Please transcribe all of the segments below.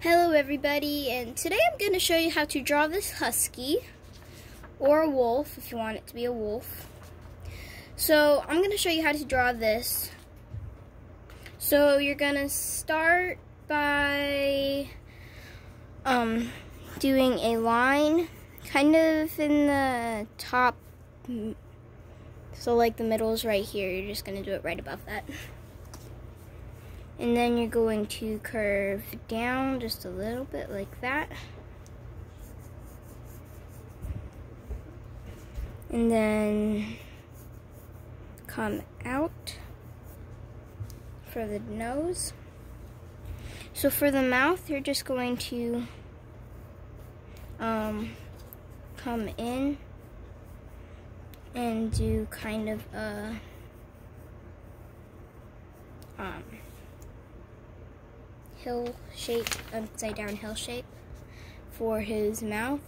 Hello everybody, and today I'm going to show you how to draw this husky, or a wolf if you want it to be a wolf. So I'm going to show you how to draw this. So you're going to start by um, doing a line kind of in the top, so like the middle is right here, you're just going to do it right above that. And then you're going to curve down just a little bit like that. And then come out for the nose. So for the mouth, you're just going to um, come in and do kind of a um, hill shape, upside down hill shape for his mouth.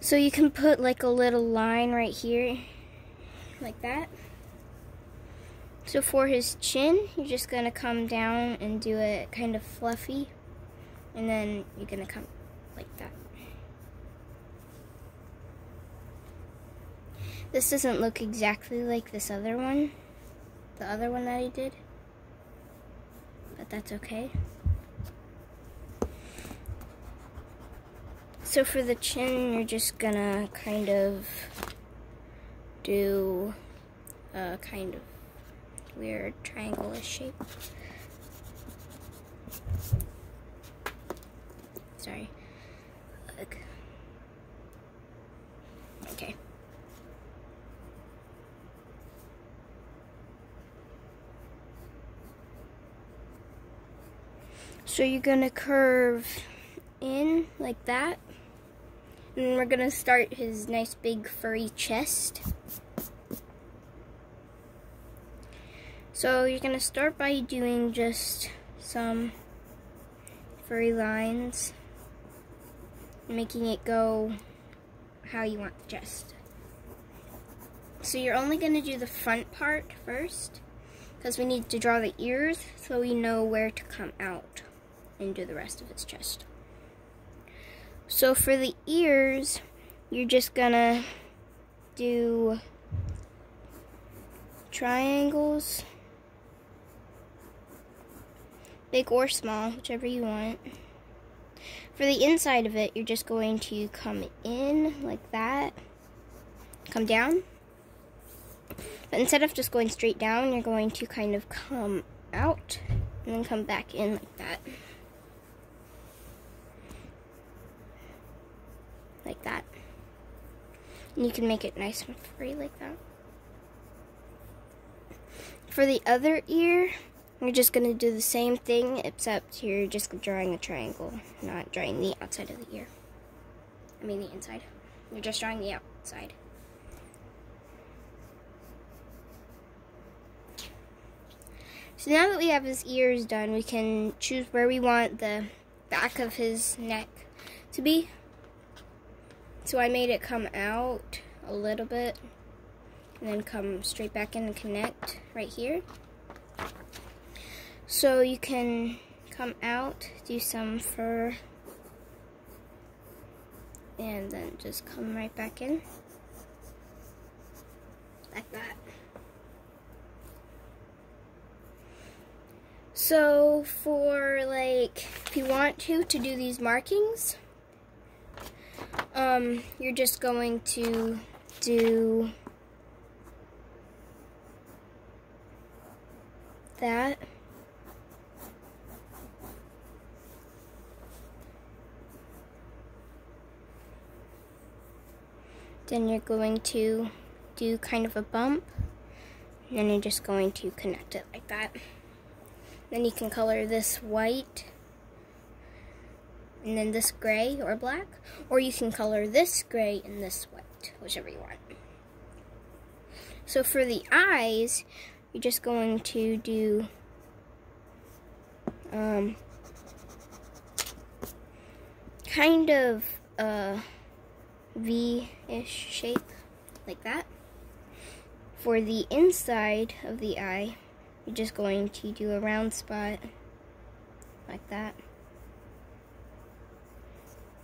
So you can put like a little line right here, like that. So for his chin, you're just gonna come down and do it kind of fluffy. And then you're gonna come like that. This doesn't look exactly like this other one the other one that he did. But that's okay. So for the chin, you're just gonna kind of do a kind of weird triangle shape. Sorry. Okay. So you're gonna curve in like that. And we're gonna start his nice big furry chest. So you're gonna start by doing just some furry lines, making it go how you want the chest. So you're only gonna do the front part first, because we need to draw the ears so we know where to come out into the rest of his chest. So for the ears, you're just gonna do triangles, big or small, whichever you want. For the inside of it, you're just going to come in like that, come down. But instead of just going straight down, you're going to kind of come out and then come back in like that. Like that. And you can make it nice and free like that. For the other ear, you're just going to do the same thing, except you're just drawing a triangle, not drawing the outside of the ear. I mean the inside. You're just drawing the outside. So now that we have his ears done, we can choose where we want the back of his neck to be. So I made it come out a little bit and then come straight back in and connect right here. So you can come out, do some fur, and then just come right back in like that. So for like, if you want to, to do these markings, um, you're just going to do that. Then you're going to do kind of a bump. And then you're just going to connect it like that. Then you can color this white and then this gray or black, or you can color this gray and this white, whichever you want. So for the eyes, you're just going to do um, kind of a V-ish shape, like that. For the inside of the eye, you're just going to do a round spot like that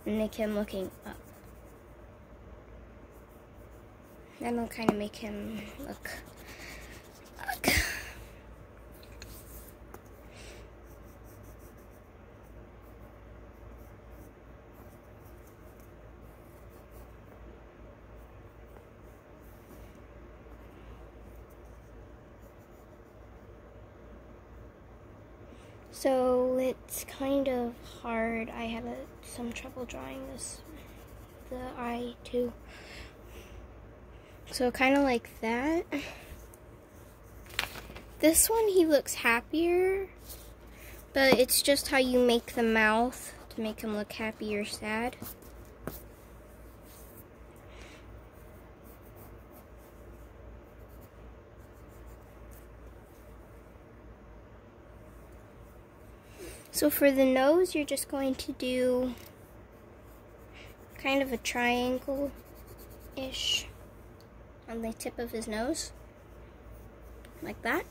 make him looking up. Then That'll kind of make him look So it's kind of hard. I had a, some trouble drawing this, the eye too. So kind of like that. This one, he looks happier, but it's just how you make the mouth to make him look happy or sad. So for the nose, you're just going to do kind of a triangle-ish on the tip of his nose, like that.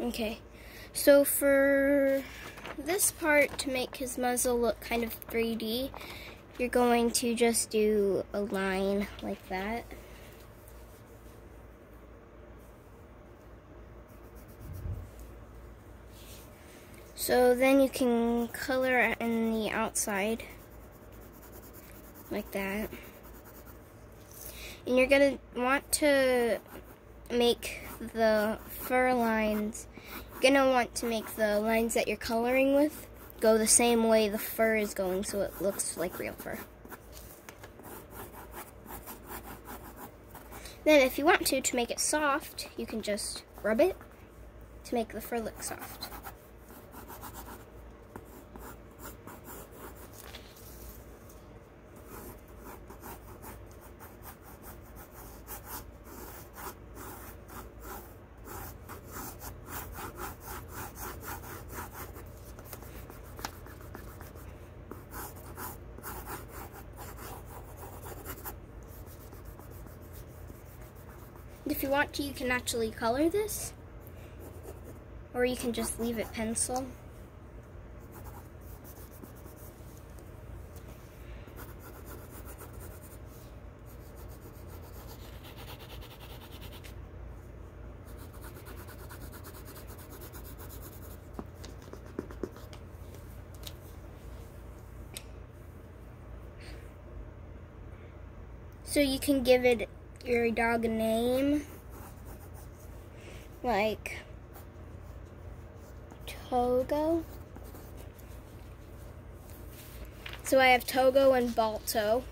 Okay, so for this part, to make his muzzle look kind of 3D, you're going to just do a line like that. So then you can color in the outside like that. And you're gonna want to make the fur lines, you're gonna want to make the lines that you're coloring with go the same way the fur is going so it looks like real fur. Then if you want to, to make it soft, you can just rub it to make the fur look soft. If you want to, you can actually color this. Or you can just leave it pencil. So you can give it your dog a name. Like Togo. So I have Togo and Balto.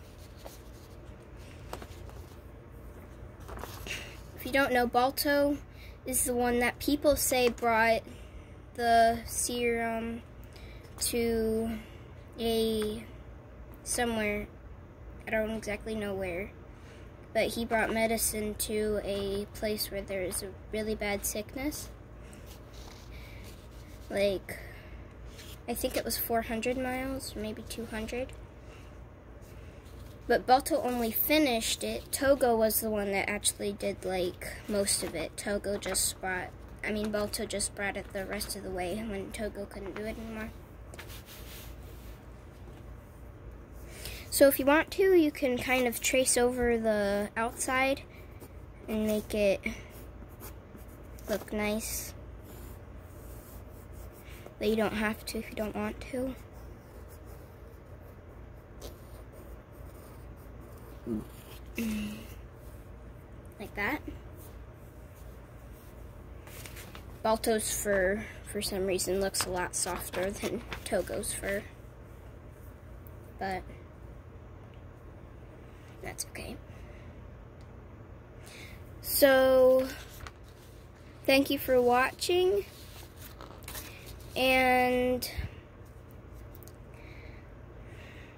If you don't know, Balto is the one that people say brought the serum to a somewhere. I don't exactly know where but he brought medicine to a place where there is a really bad sickness. Like, I think it was 400 miles, maybe 200. But Balto only finished it. Togo was the one that actually did, like, most of it. Togo just brought, I mean, Balto just brought it the rest of the way when Togo couldn't do it anymore. So if you want to, you can kind of trace over the outside and make it look nice. But you don't have to if you don't want to. Mm. like that. Balto's fur, for some reason, looks a lot softer than Togo's fur. But that's okay. So, thank you for watching. And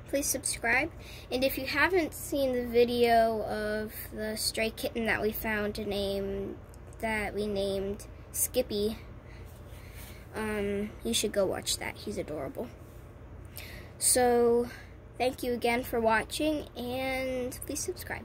please subscribe. And if you haven't seen the video of the stray kitten that we found to name, that we named Skippy, um, you should go watch that. He's adorable. So, Thank you again for watching and please subscribe.